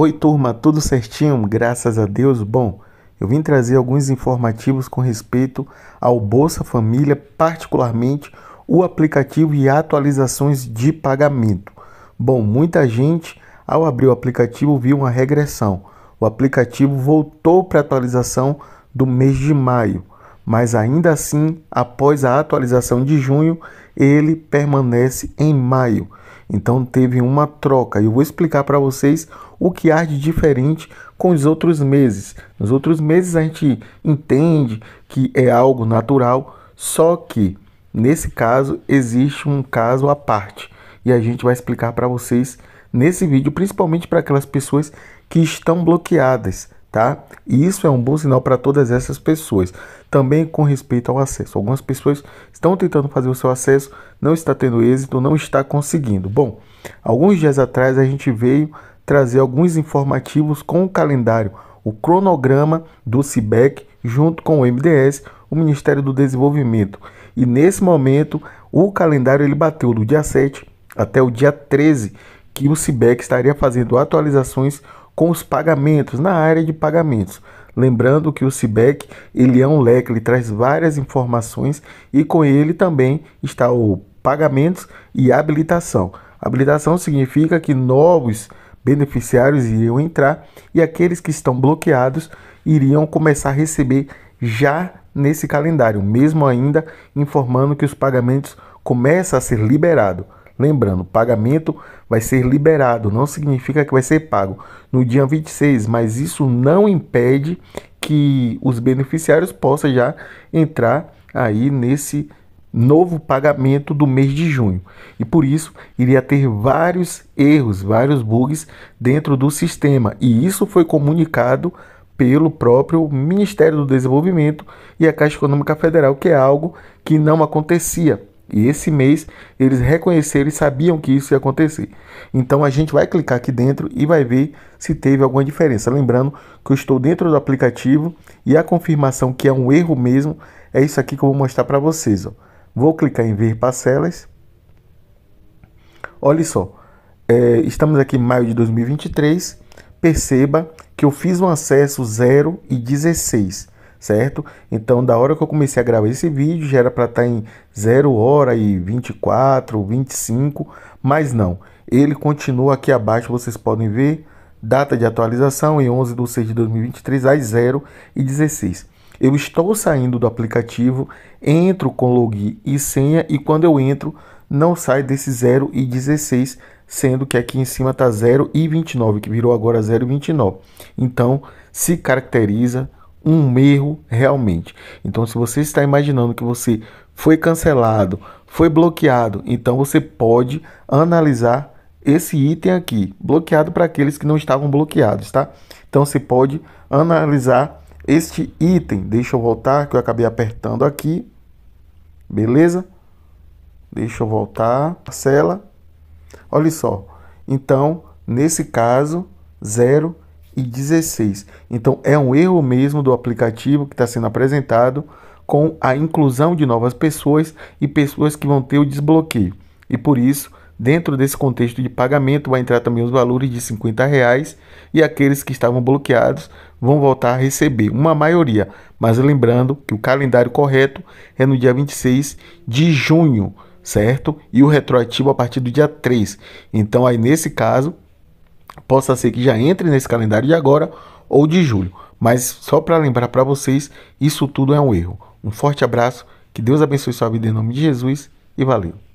Oi, turma, tudo certinho? Graças a Deus. Bom, eu vim trazer alguns informativos com respeito ao Bolsa Família, particularmente o aplicativo e atualizações de pagamento. Bom, muita gente, ao abrir o aplicativo, viu uma regressão. O aplicativo voltou para a atualização do mês de maio, mas ainda assim, após a atualização de junho, ele permanece em maio. Então teve uma troca. Eu vou explicar para vocês o que há de diferente com os outros meses. Nos outros meses a gente entende que é algo natural, só que nesse caso existe um caso à parte. E a gente vai explicar para vocês nesse vídeo, principalmente para aquelas pessoas que estão bloqueadas tá? E isso é um bom sinal para todas essas pessoas. Também com respeito ao acesso. Algumas pessoas estão tentando fazer o seu acesso, não está tendo êxito, não está conseguindo. Bom, alguns dias atrás a gente veio trazer alguns informativos com o calendário, o cronograma do CIBEC junto com o MDS, o Ministério do Desenvolvimento. E nesse momento, o calendário ele bateu do dia 7 até o dia 13, que o CIBEC estaria fazendo atualizações com os pagamentos, na área de pagamentos. Lembrando que o CIBEC ele é um leque, ele traz várias informações e com ele também está o pagamentos e habilitação. Habilitação significa que novos beneficiários iriam entrar e aqueles que estão bloqueados iriam começar a receber já nesse calendário, mesmo ainda informando que os pagamentos começam a ser liberados. Lembrando, pagamento vai ser liberado, não significa que vai ser pago no dia 26, mas isso não impede que os beneficiários possam já entrar aí nesse novo pagamento do mês de junho. E por isso iria ter vários erros, vários bugs dentro do sistema. E isso foi comunicado pelo próprio Ministério do Desenvolvimento e a Caixa Econômica Federal, que é algo que não acontecia e esse mês eles reconheceram e sabiam que isso ia acontecer. Então a gente vai clicar aqui dentro e vai ver se teve alguma diferença. Lembrando que eu estou dentro do aplicativo e a confirmação que é um erro mesmo é isso aqui que eu vou mostrar para vocês. Ó. Vou clicar em ver parcelas. Olha só, é, estamos aqui em maio de 2023. Perceba que eu fiz um acesso 0 e 16 certo? Então, da hora que eu comecei a gravar esse vídeo, já era para estar tá em 0 hora e 24, 25, mas não. Ele continua aqui abaixo, vocês podem ver, data de atualização em 11 de 6 de 2023 às 0 e 16. Eu estou saindo do aplicativo, entro com login e senha e quando eu entro, não sai desse 0 e 16, sendo que aqui em cima está 0 e 29, que virou agora 0 e 29. Então, se caracteriza um erro realmente. Então, se você está imaginando que você foi cancelado, foi bloqueado, então você pode analisar esse item aqui, bloqueado para aqueles que não estavam bloqueados, tá? Então você pode analisar este item. Deixa eu voltar que eu acabei apertando aqui. Beleza? Deixa eu voltar. Parcela. Olha só. Então, nesse caso, zero e 16. Então é um erro mesmo do aplicativo que está sendo apresentado com a inclusão de novas pessoas e pessoas que vão ter o desbloqueio. E por isso, dentro desse contexto de pagamento, vai entrar também os valores de 50 reais e aqueles que estavam bloqueados vão voltar a receber, uma maioria. Mas lembrando que o calendário correto é no dia 26 de junho, certo? E o retroativo a partir do dia 3. Então aí nesse caso, possa ser que já entre nesse calendário de agora ou de julho. Mas só para lembrar para vocês, isso tudo é um erro. Um forte abraço, que Deus abençoe sua vida em nome de Jesus e valeu.